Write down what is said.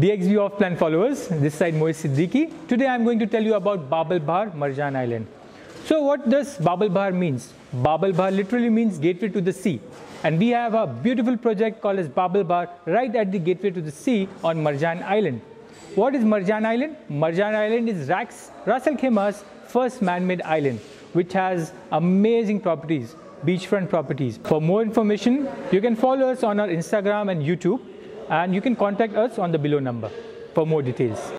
DXB off plan followers, this side Moez Siddiqui. Today I'm going to tell you about Bab Al Bahar, Marjan Island. So what does Bab Al Bahar means? Bab Al Bahar literally means gateway to the sea. And we have a beautiful project called as Bab Al Bahar right at the gateway to the sea on Marjan Island. What is Marjan Island? Marjan Island is Ras Al Khaimah's first man-made island, which has amazing properties, beachfront properties. For more information, you can follow us on our Instagram and YouTube and you can contact us on the below number for more details.